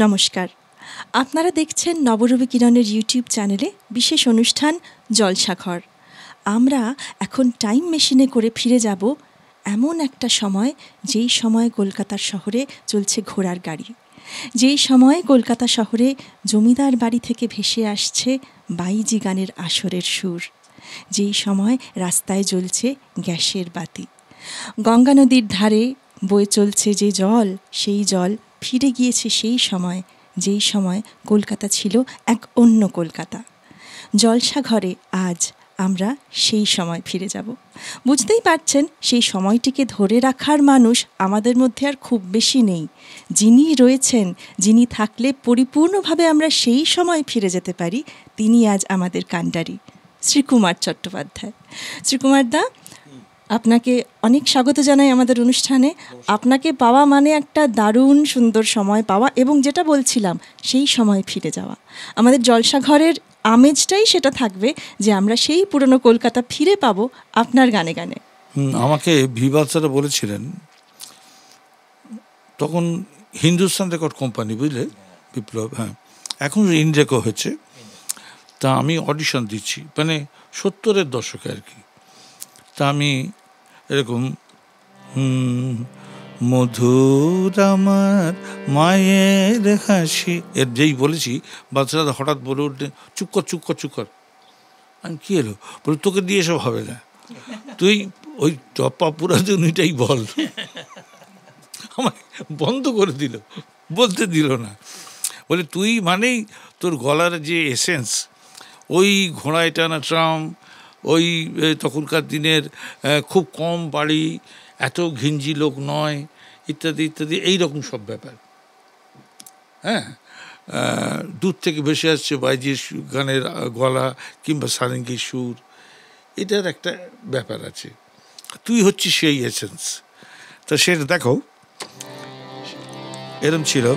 নমস্কার। আপনারা দেখছেন নবরবি কিরণের ইউটিউব চ্যানেলে বিশেষ অনুষ্ঠান জলসাঘর। আমরা এখন টাইম মেশিনে করে ফিরে যাব এমন একটা সময়, যেই সময় কলকাতার শহরে চলছে ঘোড়ার গাড়ি। যেই সময় কলকাতা শহরে জমিদার বাড়ি থেকে ভেসে আসছে বাইজি গানের আসরের সুর। যেই সময় রাস্তায় জ্বলছে গ্যাসের বাতি। গঙ্গা নদীর ধারে বয়ে চলছে যে জল, সেই জল ফিরে গিয়েছে সেই সময়, যেই সময় কলকাতা ছিল এক অন্য কলকাতা। জলসাঘরে আজ আমরা সেই সময় ফিরে যাব। বুঝতেই পারছেন, সেই সময়টিকে ধরে রাখার মানুষ আমাদের মধ্যে আর খুব বেশি নেই। যিনি রয়েছেন, যিনি থাকলে পরিপূর্ণভাবে আমরা সেই সময় ফিরে যেতে পারি, তিনি আজ আমাদের কাণ্ডারি, শ্রীকুমার চট্টোপাধ্যায়। শ্রীকুমার দা আপনাকে অনেক স্বাগত জানাই আমাদের অনুষ্ঠানে। আপনাকে পাওয়া মানে একটা দারুণ সুন্দর সময় পাওয়া এবং যেটা বলছিলাম, সেই সময় ফিরে যাওয়া। আমাদের জলসাঘরের আমেজটাই সেটা থাকবে যে আমরা সেই পুরনো কলকাতা ফিরে পাবো আপনার গানে গানে। আমাকে ভিভালসারা বলেছিলেন, তখন হিন্দুস্তান রেকর্ড কোম্পানি, বুঝলে? বিপ্লব হ্যাঁ। এখন ইনরেকো হয়েছে। তা আমি অডিশন দিচ্ছি মানে সত্তরের দশকে আর কি। তা আমি এরকম মধুর আমার মায়ের হাসি। এর যেই বলেছি, বাচ্চারা হঠাৎ বলে উঠলে, চুপ কর চুপ কর চুপ কর। আমি, কি এলো? বলে, তোকে দিয়ে এসব হবে না। তুই ওই টপা পুরাতনীটাই বল। আমায় বন্ধ করে দিল, বলতে দিল না। বলে, তুই মানেই তোর গলার যে এসেন্স ওই ঘোড়ায় টানা ট্রাম ওই তখনকার দিনের খুব কম বাড়ি, এত ঘিঞ্জি লোক নয়, ইত্যাদি ইত্যাদি এই রকম সব ব্যাপার। হ্যাঁ? দূর থেকে ভেসে আসছে বাইজির গানের গলা কিংবা সারেঙ্গির সুর। এটার একটা ব্যাপার আছে। তুই হচ্ছিস সেই এসেন্স তো সেটা দেখো। এরম ছিল।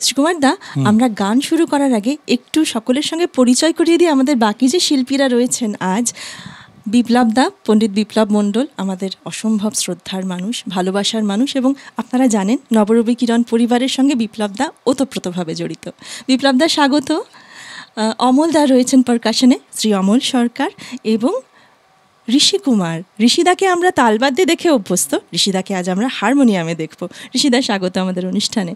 শ্রীকুমার দা আমরা গান শুরু করার আগে একটু সকলের সঙ্গে পরিচয় করিয়ে দিয়ে আমাদের বাকি যে শিল্পীরা রয়েছেন আজ বিপ্লব দা পণ্ডিত বিপ্লব মণ্ডল আমাদের অসম্ভব শ্রদ্ধার মানুষ ভালোবাসার মানুষ এবং আপনারা জানেন নবরবি কিরণ পরিবারের সঙ্গে বিপ্লব দা ওতপ্রোতভাবে জড়িত। বিপ্লব দা স্বাগত। অমল দা রয়েছেন প্রকাশনে শ্রী অমল সরকার এবং ঋষি কুমার ঋষিদাকে আমরা তালবাদ্যে দেখে অভ্যস্ত। ঋষিদাকে আজ আমরা হারমোনিয়ামে দেখব। ঋষিদা স্বাগত আমাদের অনুষ্ঠানে।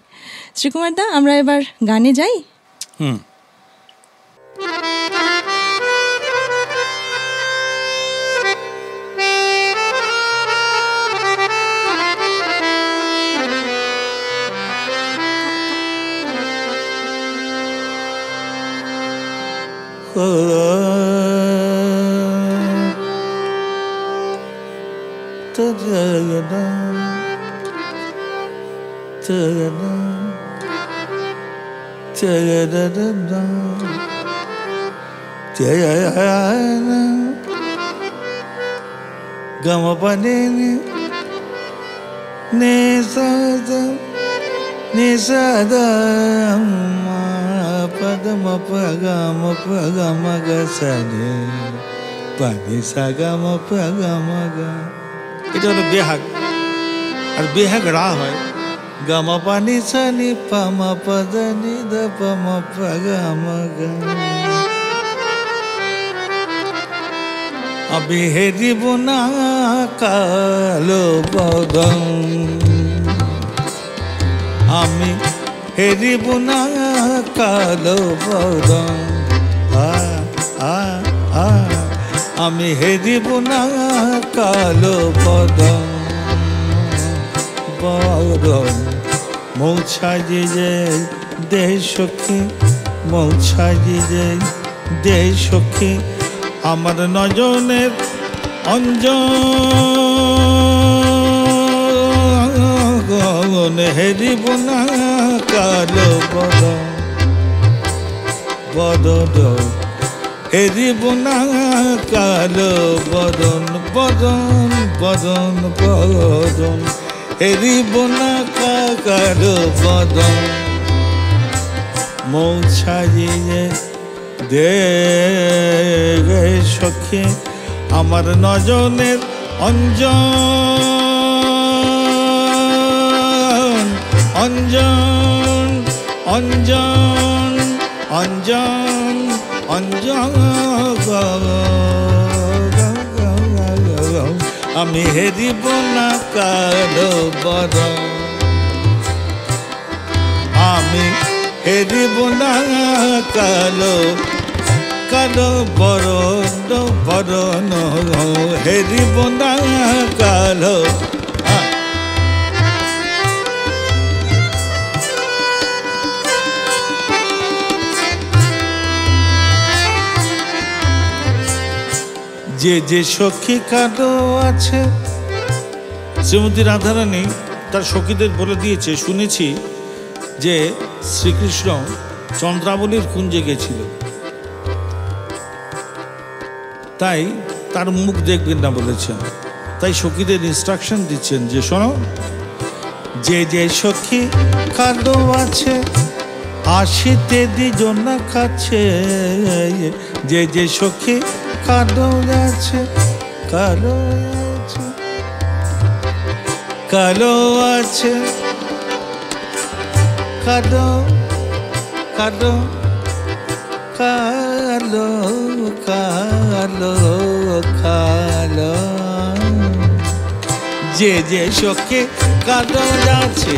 শ্রীকুমার দা আমরা এবার গানে যাই? হুম। till you're done, till you're done, till you're done, till you're done. Gama panini, pagama pagama pagama gasani, pani sagama pagama gasani. এটা হলো বেহাগ আর বেহাগ রা হয় গম পানি সানি পম পদ নি দ পম পগম গ আমি হেরিব না কালো বদন আমি হেরিব না কালো বদন আ আ আ আমি হেরিব না কালো বদন বদন মৌছাজি যে দেহ সখী, মৌছাজি যে দেহ সখী, আমার নজনের অঞ্জন। হেরিব না কালো বদন বদন হেরিব না কালো বদন বদন বদন বদন। হেরিব না কালো বদন মৌছাজিয়ে দে গে সখী আমার নজনের অঞ্জন অঞ্জন অঞ্জন অঞ্জন অঞ্জন। আমি হেরিব না কালো বড় আমি হেরিব না কালো কালো বরণ বরণ হেরিব না কালো। যে যে সখী কালো আছে। শ্রীমতী রাধারানী তার সখীদের বলে দিয়েছে, শুনেছি যে শ্রীকৃষ্ণ চন্দ্রাবলীর কুঞ্জে গেছিল। তাই তার মুখ দেখবেন না বলেছেন। তাই সখীদের ইনস্ট্রাকশন দিচ্ছেন যে, শোনো, যে যে সখী কালো আছে, আসিতে দিজন খাচ্ছে যে যে সখী কালো আছে কালো আছে কালো আছে। কালো কালো কালো কালো কালো। যে যে সখে কালো আছে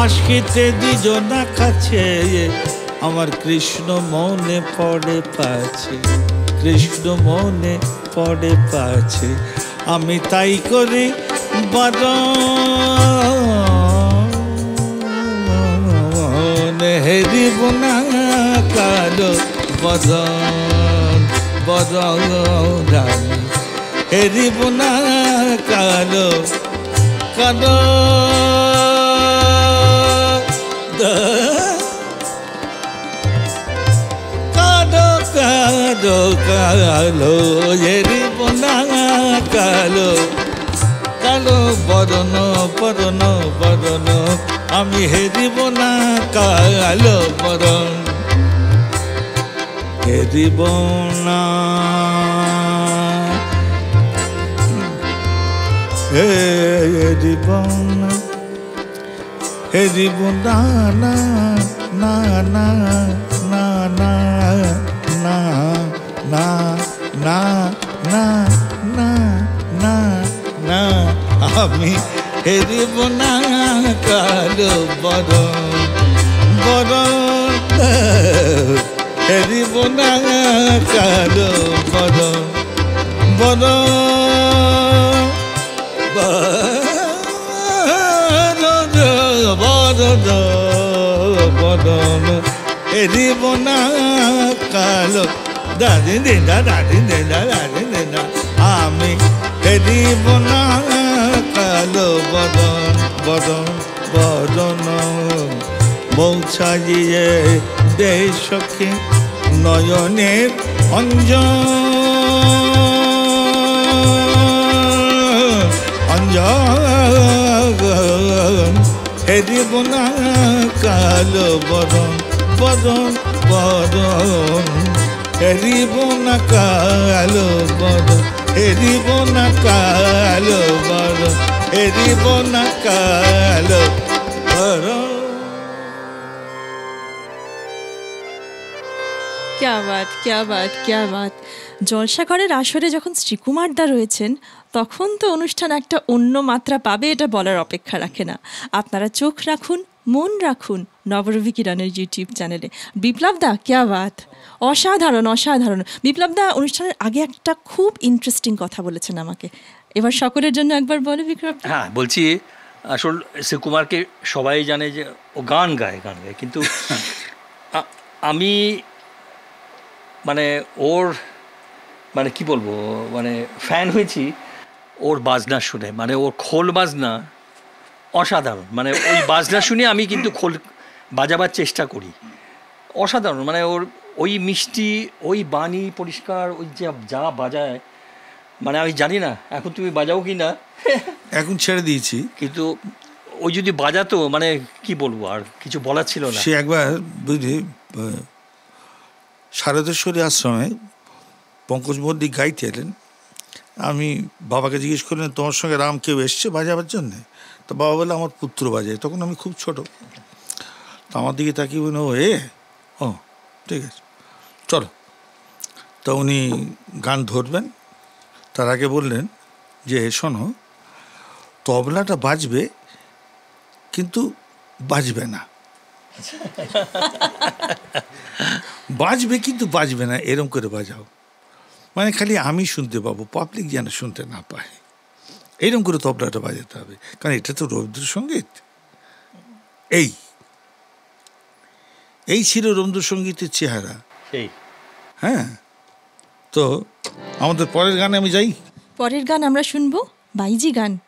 আশকিতে দিজনা কাছে আমার কৃষ্ণ মনে পড়ে পাছে কৃষ্ণ মনে পড়ে পাছে, আমি তাই করি বদন। হেরিব না কালো বদন বদন হেরিব না কালো কালো কালো কালো কালো হেরিব না কালো। কালো বরণ বরণ বরণ, আমি হেরিব না কালো বরণ। হেরিব না হেরিব না হেরিব না না না না না। না না না না না না আমি হেরিব না কালো বড় বড় হেরিব না কালো বড় বড় বদন এরিব না কালো দা দিন দিন দা দা দিন দিন দা দা দিন দিন দা আমি হেরিব না কালো বদন বদন বদন মৌছাজিয়ে দে সখী নয়নে অঞ্জ অঞ্জন হেরিব না কালো বদন বদন বদন হেরিব না কালো বদন হেরিব না কালো বদন হেরিব না কালো বদন ক্যা বাত ক্যা বাত ক্যা বাত। জলসাঘরের আসরে যখন শ্রীকুমার দা রয়েছেন, তখন তো অনুষ্ঠান একটা অন্য মাত্রা পাবে এটা বলার অপেক্ষা রাখে না। আপনারা চোখ রাখুন মন রাখুন নবরবি কিরণের ইউটিউব চ্যানেলে বিপ্লব দা, ক্যা বাত? অসাধারণ অসাধারণ। বিপ্লব দা অনুষ্ঠানের আগে একটা খুব ইন্টারেস্টিং কথা বলেছেন আমাকে। এবার সকলের জন্য একবার বলে বিক্রম হ্যাঁ বলছি, আসল কুমারকে সবাই জানে যে ও গান গায় গান গায়। কিন্তু আমি মানে ওর মানে কি বলব মানে ফ্যান হয়েছি, ওর বাজনা শুনে। মানে ওর খোল বাজনা অসাধারণ। মানে ওই বাজনা শুনে আমি কিন্তু খোল বাজাবার চেষ্টা করি। অসাধারণ মানে ওর ওই মিষ্টি ওই বাণী পরিষ্কার ওই যা যা বাজায় মানে আমি জানি না এখন তুমি বাজাও কি না? এখন ছেড়ে দিয়েছি। কিন্তু ওই যদি বাজাতো মানে কি বলব আর কিছু বলার ছিল না। সে একবার বুঝলি শারদেশ্বরী আশ্রমে পঙ্কজ মল্লিক গাইতে এলেন আমি বাবাকে জিজ্ঞেস করলেন তোমার সঙ্গে রাম কেউ এসছে বাজাবার জন্যে? তো বাবা বলে আমার পুত্র বাজায় তখন আমি খুব ছোট। তো আমার দিকে তাকিয়ে বলুন ও, এ? ও, ঠিক আছে। চলো। তো উনি গান ধরবেন। তার আগে বললেন যে, শোনো, তবলাটা বাজবে, কিন্তু বাজবে না। বাজবে, কিন্তু বাজবে না, এরম করে বাজাও। মানে খালি আমি শুনতে পাবো পাবলিক যেন শুনতে না পায়। এইরকম করে তবলাটা বাজাতে হবে। কারণ এটা তো রবীন্দ্রসঙ্গীত এই। এই ছিল রবীন্দ্রসঙ্গীতের চেহারা। সেই। হ্যাঁ। তো আমাদের পরের গানে আমি যাই? পরের গান আমরা শুনব? বাইজি গান।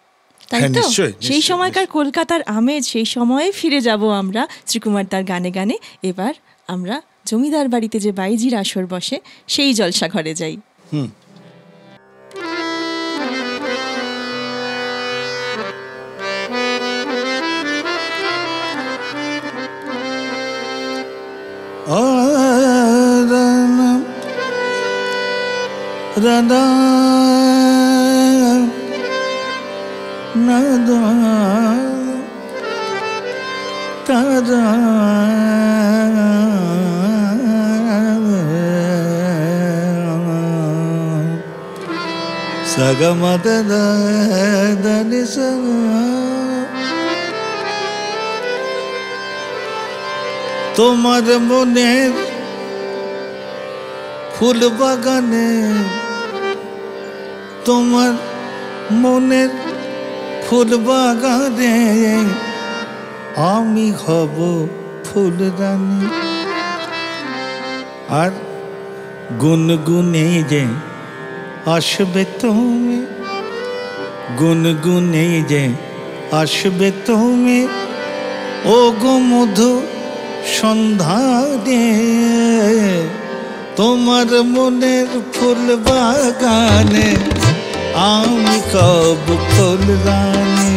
তাই হ্যাঁ, তো? সেই সময়কার কলকাতার আমেজ সেই সময়ে ফিরে যাব আমরা শ্রীকুমার তার গানে গানে। এবার আমরা জমিদার বাড়িতে যে বাইজির আসর বসে সেই জলসা ঘরে যাই। হুম। রাধা নাদা তারা সগমদ దని তোমার মনের ফুল বাগানে তোমার মনের ফুল বাগানে আমি হব ফুল আর গুনগুনে যে আসবে তুমি, গুনগুনে যে আসবে তুমি ও গো মধু সন্ধ্যারে তোমার মনের ফুল বাগানে আমি কব রানী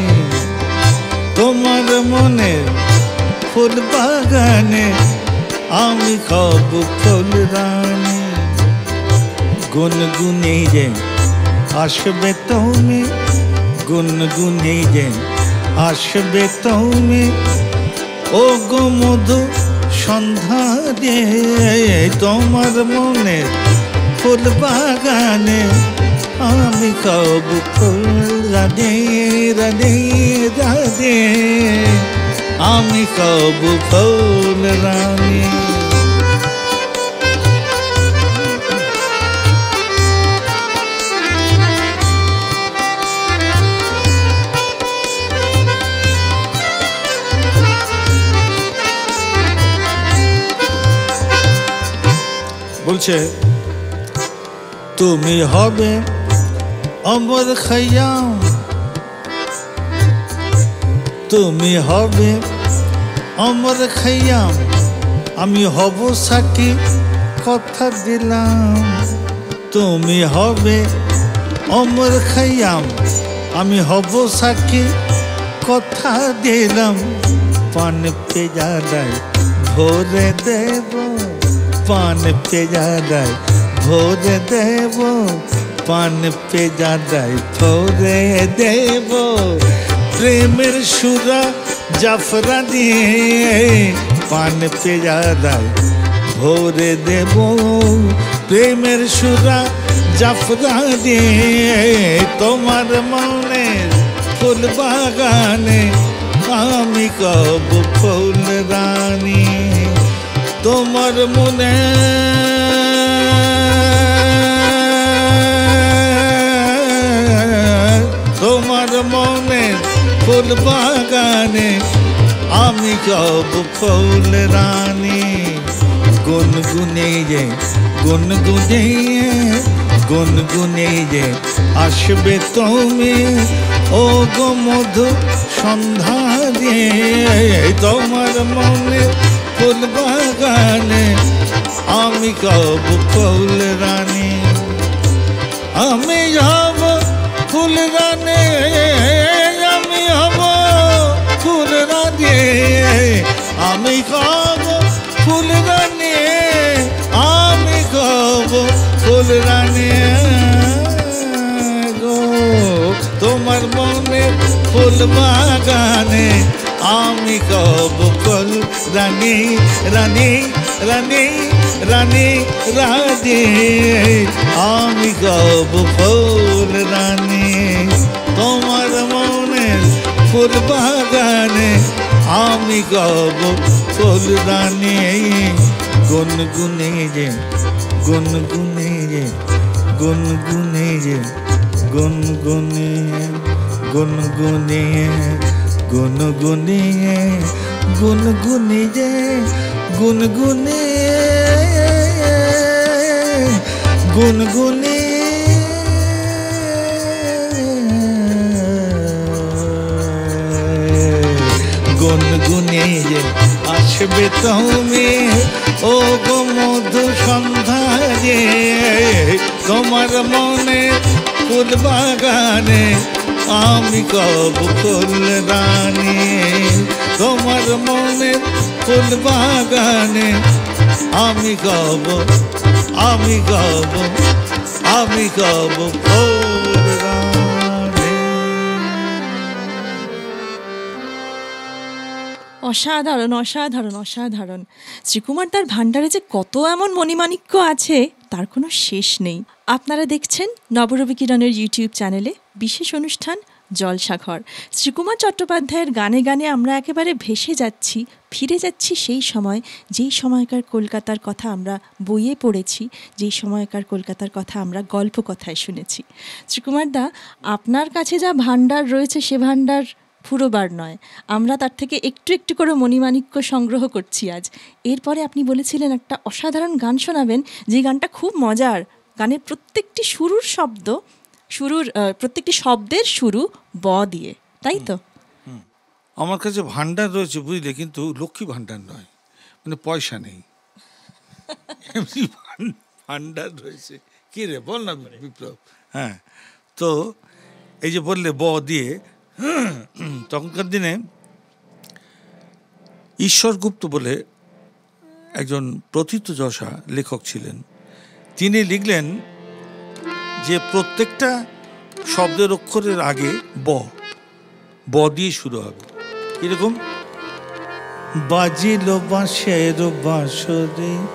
তোমার মনের ফুল বাগানে, আমি কব রানী। গুনগুনে যে আসবে তুমি, গুনগুনে যে আসবে তুমি ও গো মধু সন্ধ্যা তোমার মনে ফুল বাগানে আমি কব ফুল রাধে রাধে রাধে আমি কব ফুল রানী বলছে তুমি হবে অমর খাইয়াম তুমি হবে অমর খাইয়াম আমি হব সাকি কথা দিলাম। তুমি হবে অমর খাইয়াম আমি হব সাকি কথা দিলাম। পান পেজারায় ভোরে দেব, পান পেজারায় ভোরে দেব। পান পেজারায় ভোরে দেব। প্রেমের সুরা জাফরা দিয়ে পান পেজারায় ভোরে দেব। প্রেমের সুরা জাফরা দিয়ে তোমার মনের ফুল বাগানে আমি কব ফুল রানী। তোমার মনে মনে ফুল বাগানে, আমি কব ফুল রানী। গুনগুনে যে গুনগুনে গুনগুনে যে আসবে তুমি। ও গো মধু সন্ধ্যা তোমার মনে ফুল বাগানে, আমি কব ফুল রানী। আমি হব ফুল রানী আমি হব ফুল রানী আমি কব ফুল রানী আমি কব ফুল রানী গো তোমার মনে ফুল বাগানে আমি কব ফুল রানী রানী রানী রানী রাজে আমি গাব ফুল রানী তোমার মনের ফুল বাগানে আমি গাব ফুল রানী গুনগুনে যে গুনগুনে যে গুনগুনে যে গুনগুনে গুনগুনে গুনগুনে গুনগুনে যে গুনগুনে গুনগুনে গুনগুনে যে আসবে তুমি। ও গো মধু সন্ধ্যারে তোমার মনে ফুল বাগানে আমি কব রানী তোমার মনে ফুল বাগানে আমি গব আমি গব আমি গব ফুল অসাধারণ অসাধারণ অসাধারণ। শ্রীকুমার তার ভাণ্ডারে যে কত এমন মণিমাণিক্য আছে, তার কোনো শেষ নেই। আপনারা দেখছেন নবরবি কিরণের ইউটিউব চ্যানেলে বিশেষ অনুষ্ঠান জলসাঘর। শ্রীকুমার চট্টোপাধ্যায়ের গানে গানে আমরা একেবারে ভেসে যাচ্ছি, ফিরে যাচ্ছি সেই সময়, যেই সময়কার কলকাতার কথা আমরা বইয়ে পড়েছি, যেই সময়কার কলকাতার কথা আমরা গল্প কথায় শুনেছি। শ্রীকুমার দা, আপনার কাছে যা ভাণ্ডার রয়েছে সে ভাণ্ডার ফুরোবার নয়। আমরা তার থেকে একটু একটু করে মণিমাণিক্য সংগ্রহ করছি আজ। এরপরে আপনি বলেছিলেন একটা অসাধারণ গান শোনাবেন যে গানটা খুব মজার। গানের প্রত্যেকটি শুরুর শব্দ শুরুর প্রত্যেকটি শব্দের শুরু ব দিয়ে। তাই তো? আমার কাছে ভান্ডার রয়েছে বুঝলে কিন্তু লক্ষ্মী ভান্ডার নয়। মানে পয়সা নেই। এমনি রয়েছে। কি রে বল না বিপ্লব। হ্যাঁ তো এই যে বললে ব দিয়ে তখনকার দিনে ঈশ্বরগুপ্ত বলে একজন প্রথিতযশা লেখক ছিলেন। তিনি লিখলেন যে প্রত্যেকটা শব্দের অক্ষরের আগে ব ব দিয়ে শুরু হবে। কীরকম? বাজিল বাঁশের বাঁশরে।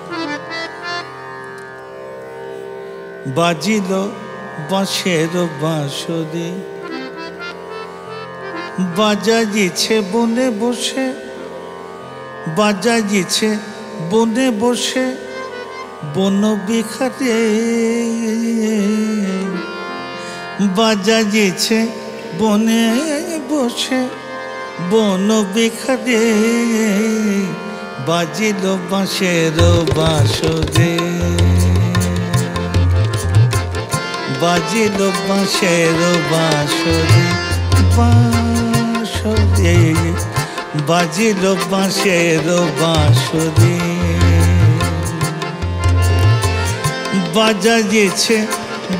বাজিল বাঁশের বাঁশরে। বাজাজিছে বনে বসে। বাজাজিছে বনে বসে। বন বিখারে বাজাজিছে বনে বসে। বন বিখারে বাজিল বাঁশের বাঁশরে বাজিল বাঁশের বাঁশরে বাঁশরে বাজিল বাঁশের বাঁশরে। বাজাজিছে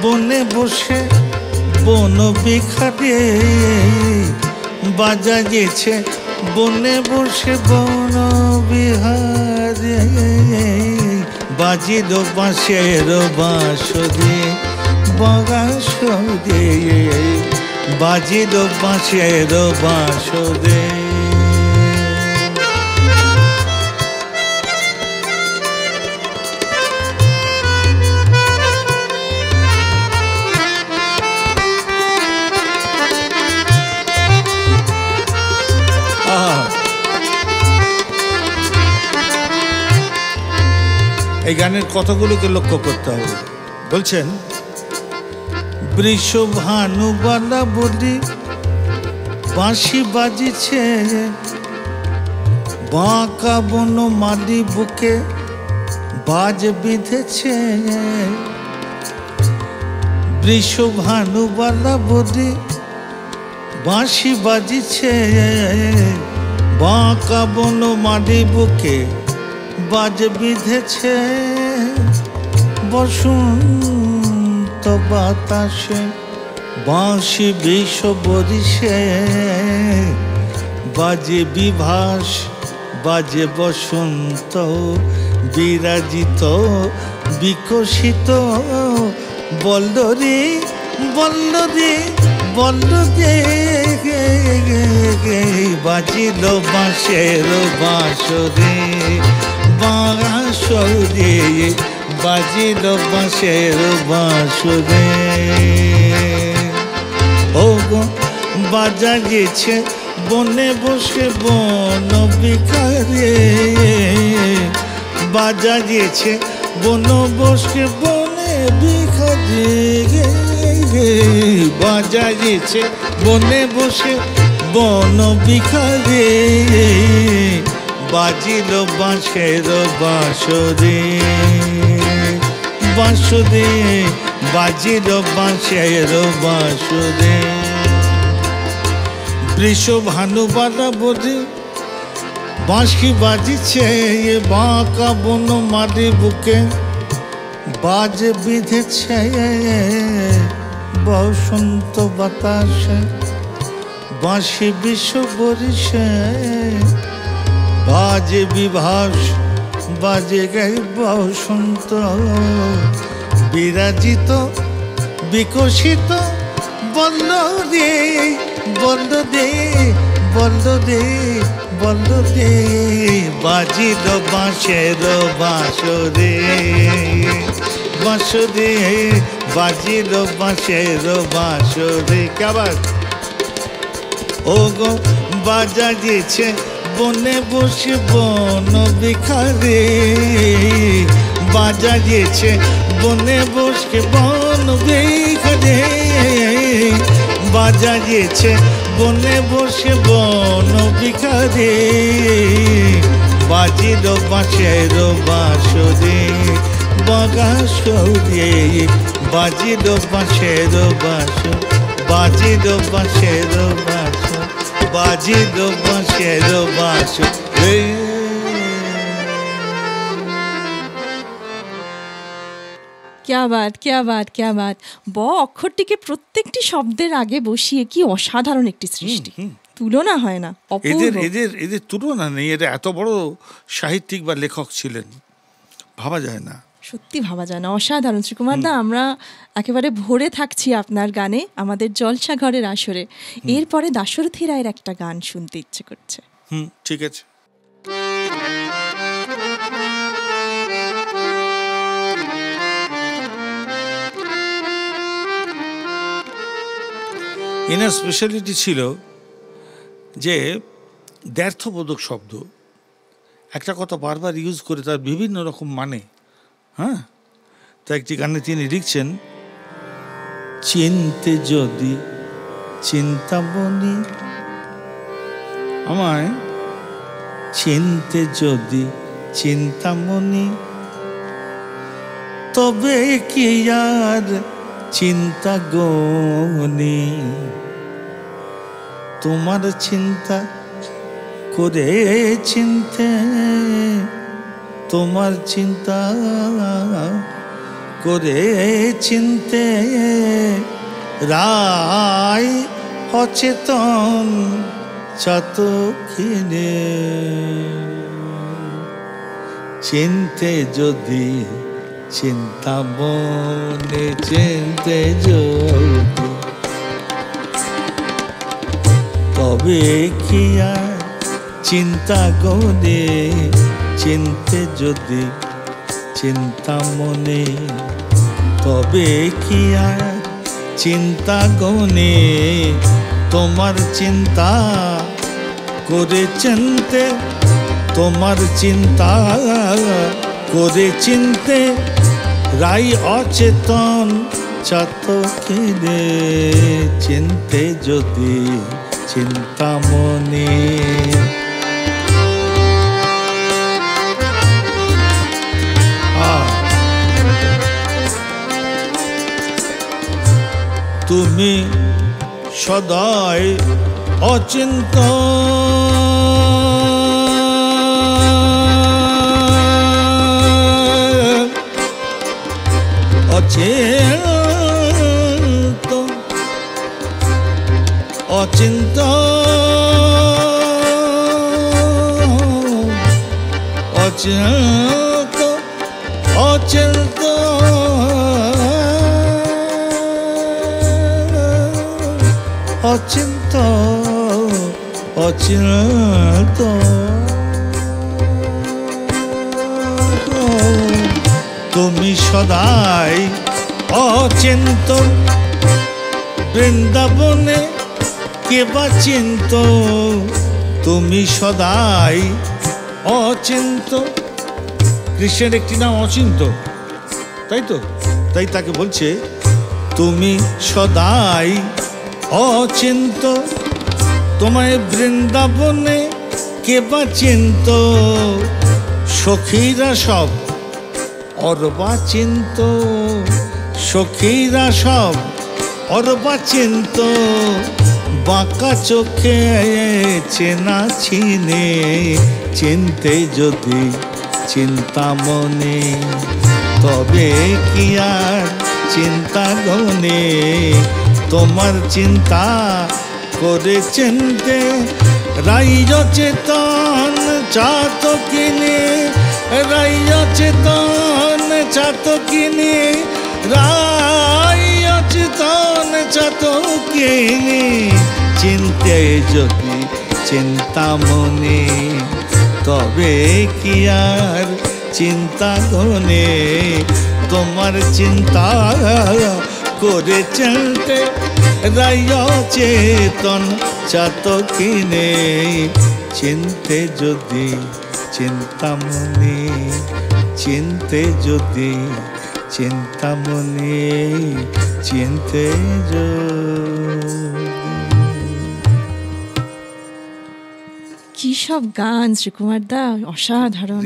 বনে বসে, বন বিখারে বাজাজিছে বনে বসে, বন বিহারে বাজিল বাঁশের বাঁশরে বাঁশরে বাজিল বাঁশের আহা। এই গানের কথাগুলোকে লক্ষ্য করতে হবে বলছেন বৃষ ভানুবালা বলি বাঁশি বাজিছে। বাঁকা বন মালি বুকে বাজ বিঁধেছে। বৃষ ভানুবালা বলি বাঁশি বাজিছে। বাঁকা বন মালি বুকে বাজ বিঁধেছে। বাতাসে, বাঁশি বিষ বরিষে বাজে বিভাস, বাজে বসন্ত, বিরাজিত, বিকশিত। বল্লরে বল্লরে দে বাজিল বাঁশের বাঁশরে বাঁশরে বাজিল বাঁশের বাঁশরে। ও গো বাজা গেছে, বনে বসে বন বিকারে বাজা গেছে, বন বসে বনে বিকারে বাজা গেছে, বনে বসে বন বিকারে বাজিল বাঁশের বাঁশরে। বাঁশরে বাজিল বাঁশের বাঁশরে বৃষ ভানুবালা বোধে বাঁশি বাজিছে, এ বাঁকা বন মারি বুকে বাজ বিঁধেছে। বসন্ত বাতাসে বাঁশি বিষ বরিছে বাজে বিভাস বাজে গাই বসন্ত। বিরাজিত, বিকশিত, বন্ধ দে বন্ধ দে বন্ধ দে বন্ধ দে বাজিল বাঁশের বাঁশরে বাঁশরে বাজিল বাঁশের বাঁশরে কেবার ও গো বাজা গেছে বনে বসে বন বিখারে বাজা গেছে বনে বসে বন বিখারে বাজা গেছে বনে বসে বন বিখারে বাজিল বাঁশের বাঁশরে বাগা সৌরে বাজিল বাঁশের বাঁশ বাজিল বাঁশের বাঁশ বাজিল বাঁশের বাঁশ ক্যা বাত ক্যা বাত ক্যা বাত। ব অক্ষরটিকে প্রত্যেকটি শব্দের আগে বসিয়ে কি অসাধারণ একটি সৃষ্টি। তুলনা হয় না এদের এদের এদের তুলনা নেই এরা এত বড় সাহিত্যিক বা লেখক ছিলেন। ভাবা যায় না। সত্যি ভাবা যায় না। অসাধারণ। শ্রীকুমার দা আমরা একেবারে ভরে থাকছি আপনার গানে আমাদের জলসা ঘরের আসরে এরপরে দাশরথী রায়ের একটা গান শুনতে ইচ্ছে করছে। হুম ঠিক আছে। এনার স্পেশালিটি ছিল যে দ্ব্যর্থবোধক শব্দ। একটা কথা বারবার ইউজ করে তার বিভিন্ন রকম মানে। হ্যাঁ? তা একটি গানে তিনি লিখছেন, চিনতে যদি চিন্তামণি আমায়, চিনতে যদি চিন্তামণি, তবে কি আর চিন্তা গনি তোমার চিন্তা করে চিনতে তোমার চিন্তা করে চিনতে রায় অচেতন চাতকিনে। চিনতে যদি চিন্তা মনে, চিনতে যদি তবে কি আর চিন্তা গনে চিনতে যদি চিন্তা মনে, তবে কি আর চিন্তা গনে? তোমার চিন্তা করে চিনতে, তোমার চিন্তা করে চিনতে রাই অচেতন চাতকিরে চিনতে যদি চিন্তা মনে তুমি সদাই অচিন্ত। অচিন্ত অচিন্ত অচিন্ত অচিন্ত তুমি সদাই অচিন্ত বৃন্দাবনে কে বা চিন্ত? তুমি সদাই অচিন্ত। কৃষ্ণের একটি নাম অচিন্ত। তাই তো? তাই তাকে বলছে, তুমি সদাই অচিন্ত। তোমায় বৃন্দাবনে কে বা চিন্ত সখীরা সব অরবা চিন্ত। সখীরা সব অরবা চিন্ত। বাঁকা চোখে চেনা চিনে চিনতে যদি চিন্তা মনে, তবে কি আর চিন্তা গনে তোমার চিন্তা করে চিনতে রাইজ চেতন চাত কিনে রাইজ চেতন চাত কিনে রাইজ চেতন চাত কিনে চিনতে যদি চিন্তা মনে, তবে কি আর চিন্তা গনে তোমার চিন্তা করে চলতে রায় চেতন চাত কিনে চিনতে যদি চিন্তামনি চিনতে যদি চিন্তামনি চিনতে যদি কি সব গান শ্রীকুমার দা? অসাধারণ।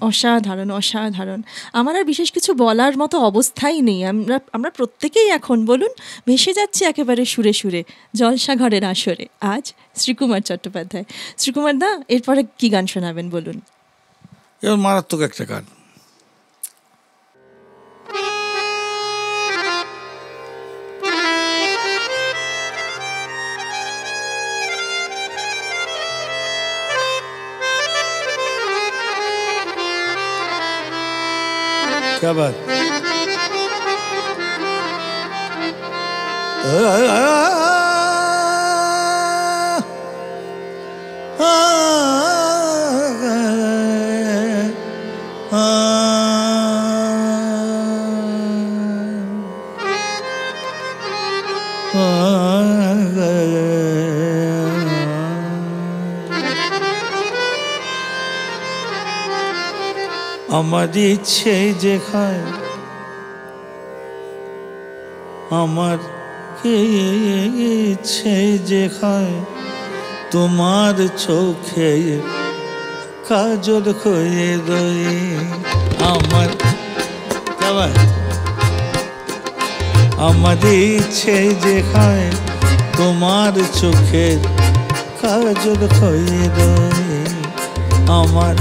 অসাধারণ অসাধারণ। আমার আর বিশেষ কিছু বলার মতো অবস্থাই নেই। আমরা আমরা প্রত্যেকেই এখন বলুন ভেসে যাচ্ছি একেবারে সুরে সুরে জলসাঘরের আসরে। আজ শ্রীকুমার চট্টোপাধ্যায়। শ্রীকুমার দা এরপরে কি গান শোনাবেন বলুন? এবার মারাত্মক একটা গান। क्या बात আমার ইচ্ছে যে খায় আমার ইচ্ছে যে খায় তোমার চোখে কাজল হয়ে রয়ে আমার আমার ইচ্ছে যে খায় তোমার চোখে কাজল হয়ে রয়ে আমার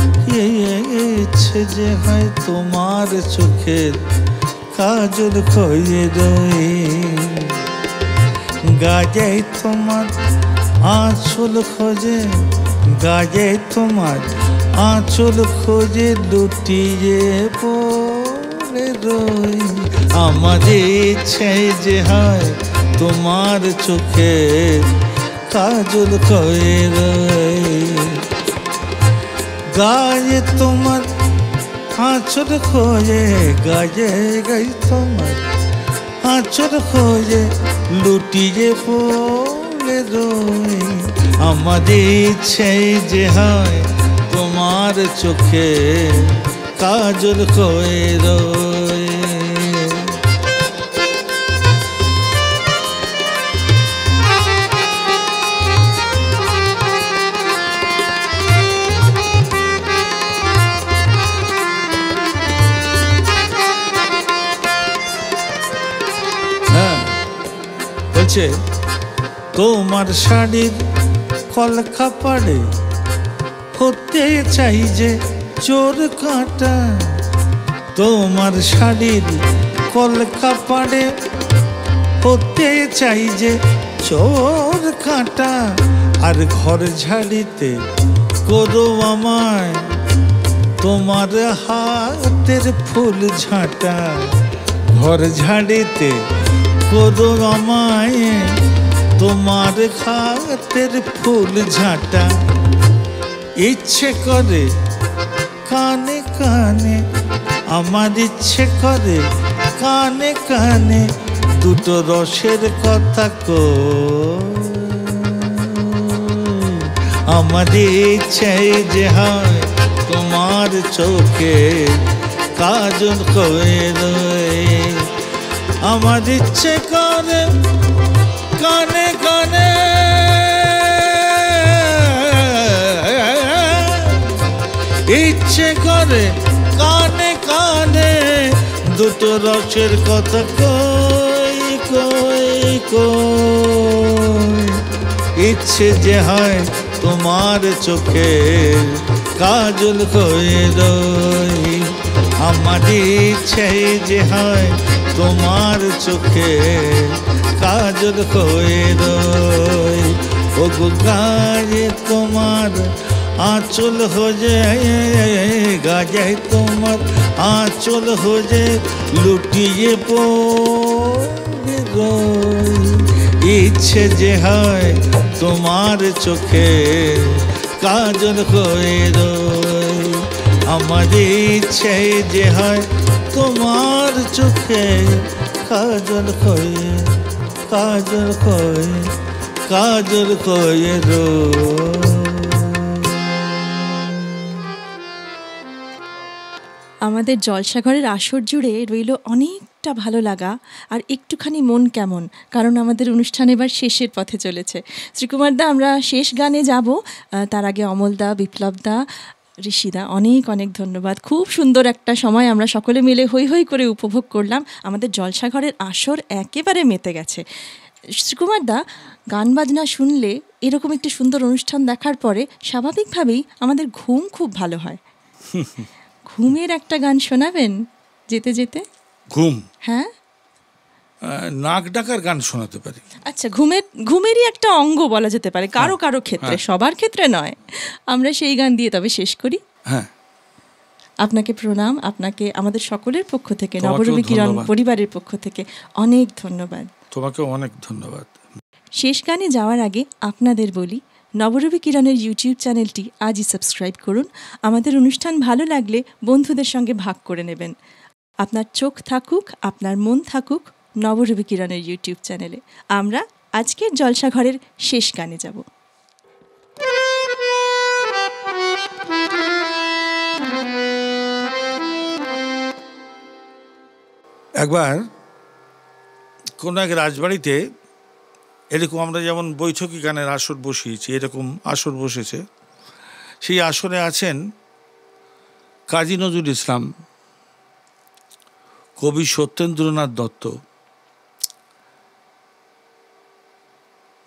ইচ্ছে যে হয় তোমার চোখের কাজল হয়ে রয়ে। গাজে তোমার আঁচল খোঁজে গাজে তোমার আঁচল খোঁজে লুটিয়ে পড়ে রই আমার ইচ্ছে যে হয় তোমার চোখে কাজল হয়ে রই গায়ে তোমার আঁচল খোঁজে গায়ে গাই তোমার আঁচল খোঁজে লুটিয়ে পড়ে রই আমাদের ইচ্ছে যে হয় তোমার চোখে কাজল খোয়ে রই বলছে, তোমার শাড়ির কলকা পাড়ে হতে চাই যে চোর কাঁটা। তোমার শাড়ির কলকা পাড়ে হতে চাই যে চোর কাঁটা। আর ঘর ঝাড়িতে করো আমায় তোমার হাতের ফুল ঝাঁটা। ঘর ঝাড়িতে করো আমায় তোমার খাতের ফুল ঝাঁটা। ইচ্ছে করে, কানে কানে, আমার ইচ্ছে করে, কানে কানে, দুটো রসের কথা কো আমার ইচ্ছে যে হয় তোমার চোখে কাজল করে রয়ে আমার ইচ্ছে করে কানে কানে। ইচ্ছে করে কানে কানে দুটো রসের কথা কই কই কই। ইচ্ছে যে হয় তোমার চোখে কাজল কয়ে রই, আমার ইচ্ছে যে হয় তোমার চোখে কাজল কয়ে রই। গায়ে তোমার আঁচল হো যায় গাজায় তোমার আঁচল হো যায় লুটিয়ে রই। ইচ্ছে যে হয় তোমার চোখে কাজল হয়ে রই। আমার ইচ্ছে যে হয় তোমার চোখে কাজল হয়ে কাজল হয়ে কাজল হয়ে রই আমাদের জলসাঘরের আসর জুড়ে রইল অনেকটা ভালো লাগা, আর একটুখানি মন কেমন, কারণ আমাদের অনুষ্ঠান এবার শেষের পথে চলেছে। শ্রীকুমার দা আমরা শেষ গানে যাব। তার আগে অমলদা, বিপ্লবদা ঋষিদা অনেক অনেক ধন্যবাদ। খুব সুন্দর একটা সময় আমরা সকলে মিলে হৈ হৈ করে উপভোগ করলাম। আমাদের জলসাঘরের আসর একেবারে মেতে গেছে। শ্রীকুমার দা গান বাজনা শুনলে এরকম একটি সুন্দর অনুষ্ঠান দেখার পরে স্বাভাবিকভাবেই আমাদের ঘুম খুব ভালো হয়। ঘুমের একটা গান শোনাবেন? যেতে যেতে? ঘুম। হ্যাঁ? নাক ডাকার গান শোনাতে পারি। আচ্ছা ঘুমের ঘুমেরই একটা অঙ্গ বলা যেতে পারে কারও কারও ক্ষেত্রে হ্যাঁ। সবার ক্ষেত্রে নয়। আমরা সেই গান দিয়ে তবে শেষ করি। হ্যাঁ। আপনাকে প্রণাম আপনাকে আমাদের সকলের পক্ষ থেকে তোমাকেও কিরণ পরিবারের পক্ষ থেকে অনেক ধন্যবাদ। তোমাকে অনেক ধন্যবাদ। শেষ গানে যাওয়ার আগে আপনাদের বলি নবরবি কিরণের ইউটিউব চ্যানেলটি আজই সাবস্ক্রাইব করুন। আমাদের অনুষ্ঠান ভালো লাগলে বন্ধুদের সঙ্গে ভাগ করে নেবেন। আপনার চোখ থাকুক আপনার মন থাকুক নবরবি কিরণের ইউটিউব চ্যানেলে। আমরা আজকের জলসাঘরের শেষ গানে যাব। একবার কোনো এক রাজবাড়িতে এরকম আমরা যেমন বৈঠকি গানের আসর বসিয়েছি, এরকম আসর বসেছে। সেই আসরে আছেন কাজী নজরুল ইসলাম, কবি সত্যেন্দ্রনাথ দত্ত।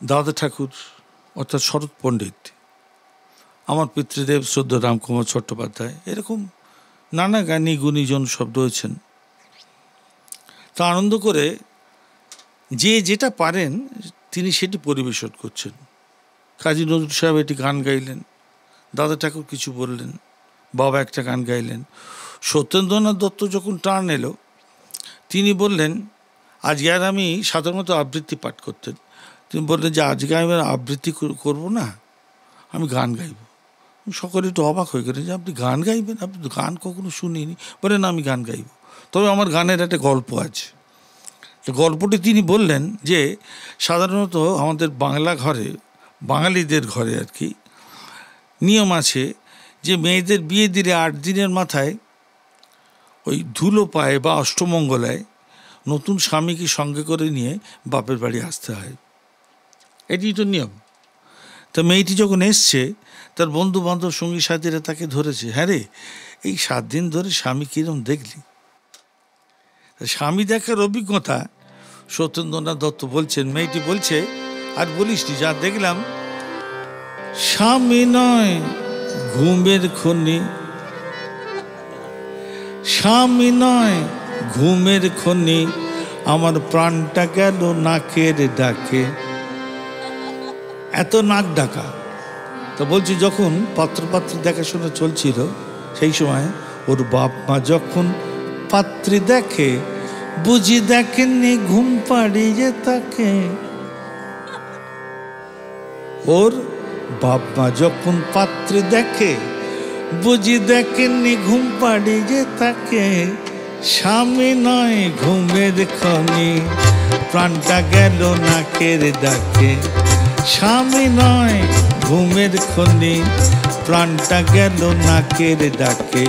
দাদা ঠাকুর, অর্থাৎ শরৎ পণ্ডিত, আমার পিতৃদেব শ্রদ্ধ রামকুমার চট্টোপাধ্যায়, এরকম নানা গানী গুণীজন শব্দ হয়েছেন তা আনন্দ করে যে যেটা পারেন, তিনি সেটি পরিবেশন করছেন। কাজী নজরুল সাহেব এটি গান গাইলেন, দাদা ঠাকুর কিছু বললেন, বাবা একটা গান গাইলেন। সত্যেন্দ্রনাথ দত্ত যখন টান এলো, তিনি বললেন, আজ আর আমি সাধারণত আবৃত্তি পাঠ করতেন। তিনি বললেন যে আজকে আমি আবৃত্তি কর- করব না। আমি গান গাইব। সকলে একটু অবাক হয়ে গেলেন যে আপনি গান গাইবেন? আপনি তো গান কখনো শুনিনি। বলেন আমি গান গাইব। তবে আমার গানের একটা গল্প আছে। তো গল্পটি তিনি বললেন যে, সাধারণত আমাদের বাংলা ঘরে, বাঙালিদের ঘরে আর কি, নিয়ম আছে যে মেয়েদের বিয়ে দিলে আট দিনের মাথায় ওই ধুলো পায়ে বা অষ্টমঙ্গলায় নতুন স্বামীকে সঙ্গে করে নিয়ে বাপের বাড়ি আসতে হয়। এটি তো নিয়ম। তা মেয়েটি যখন এসছে, তার বন্ধু বান্ধব সঙ্গী সাথীরা তাকে ধরেছে। হ্যাঁ রে, এই সাত দিন ধরে স্বামী কিরম দেখলি? স্বামী দেখার অভিজ্ঞতা, সত্যেন্দ্রনাথ দত্ত বলছেন, মেয়েটি বলছে, আর বলিস যা দেখলাম, স্বামী নয়, ঘুমের খনি। স্বামী নয়, ঘুমের খনি, আমার প্রাণটা গেল নাকের ডাকে। এত নাক ডাকা। তো বলছি যখন পাত্রপাত্র দেখাশোনা চলছিল, সেই সময় ওর বাপ মা যখন পাত্রী দেখে, বুঝি দেখেননি ঘুম পাড়িয়ে তাকে। ওর বাপ মা যখন পাত্রে দেখে, বুঝি দেখেননি ঘুম পাড়ি যে তাকে। স্বামী নয় ঘুমের খনি, প্রাণটা গেল না নাকের ডাকে। স্বামী নয়, ঘুমের খনি। প্রাণটা গেল নাকের ডাকে।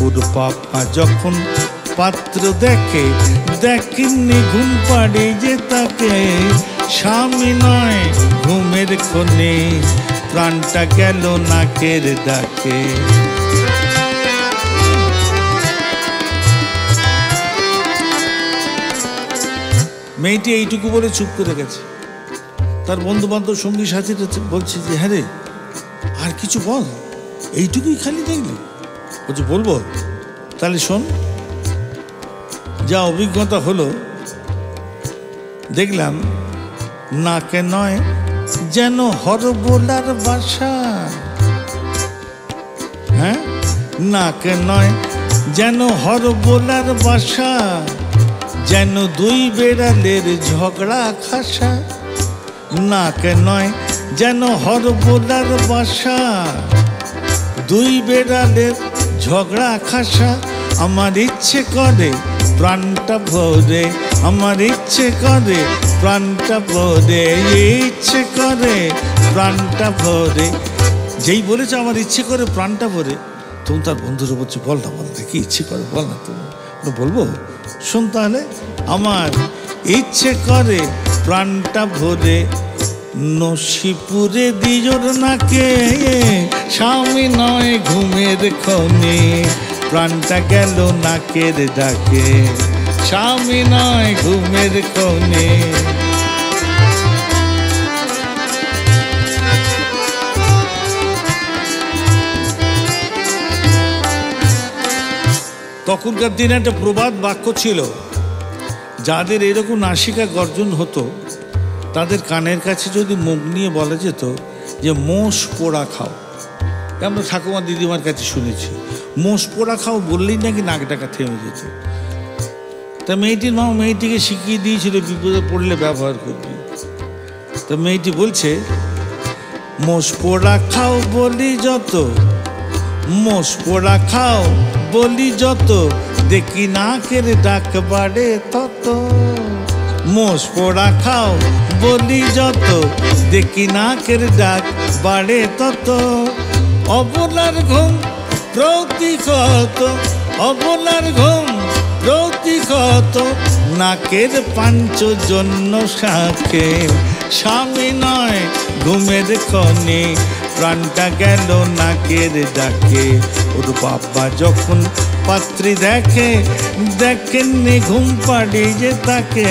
ওর পাপা যখন পাত্র দেখে, দেখেননি ঘুম পাড়ি যে তাকে। স্বামী নয়, ঘুমের খনি। প্রাণটা গেল নাকের ডাকে। মেয়েটি এইটুকু বলে চুপ করে গেছে। তার বন্ধু বান্ধব সঙ্গী সাথীরা বলছে যে হ্যাঁ রে, আর কিছু বল, এইটুকুই খালি দেখলি? বলছে, বলব। তাহলে শোন, যা অভিজ্ঞতা হলো, দেখলাম নাকে নয় যেন হরবোলার বাসা। হ্যাঁ? নাকে নয় যেন হরবোলার বাসা, যেন দুই বেড়ালের ঝগড়া খাসা। নাকে নয়, যেন হরবোলার বাসা। দুই বেড়ালের ঝগড়া খাসা, আমার ইচ্ছে করে প্রাণটা ভরে, আমার ইচ্ছে করে প্রাণটা ভরে, ইচ্ছে করে প্রাণটা ভরে। যেই বলেছে আমার ইচ্ছে করে প্রাণটা ভরে তখন তার বন্ধুরা বলছে বল না বল না কি ইচ্ছে করে, বল না তুমি। বলব? শোন তাহলে, আমার ইচ্ছে করে প্রাণটা ভরে নসিপুরে দিজোর নাকে। স্বামী নয় ঘুমের খনে প্রাণটা গেল নাকের ডাকে। স্বামী নয় ঘুমের খনে তখনকার দিনে একটা প্রবাদ বাক্য ছিল যাদের এরকম নাসিকা গর্জন হতো, তাদের কানের কাছে যদি মুখ নিয়ে বলা যেত যে, মোষ পোড়া খাও। আমরা ঠাকুমা দিদিমার কাছে শুনেছি, মোষ পোড়া খাও বললেই নাকি নাক ডাকা থেমে যেত। তা মেয়েটির মা, মেয়েটিকে শিখিয়ে দিয়েছিল, বিপদে পড়লে ব্যবহার করবি। তা মেয়েটি বলছে, মোষ পোড়া খাও বলি যত, মোষ পোড়া খাও বলি যত দেখি না নাকের ডাক বাড়ে তত। মোষ পোড়া খাও, বলি যত, দেখি না নাকের ডাক বাড়ে তত। অবলার ঘুম প্রতিক্ষত অবলার ঘুম প্রতিক্ষত নাকের পাঞ্চ জন্য শাখে স্বামী নয়, ঘুমের খনে প্রাণটা গেল নাকের ডাকে। ওর বাবা যখন পাত্রী দেখে, দেখেননি ঘুম পাড়ি যে তাকে।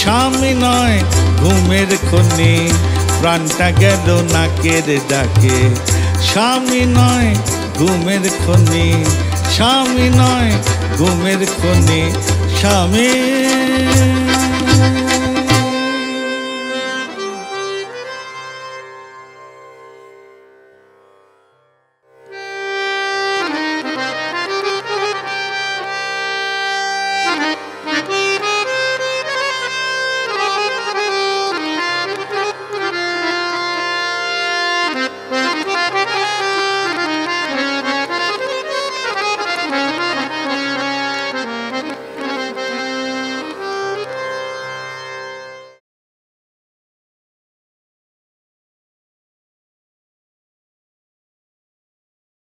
স্বামী নয়, ঘুমের খনি প্রাণটা গেল নাকের ডাকে। স্বামী নয়, ঘুমের খনি স্বামী নয়, ঘুমের খনি স্বামী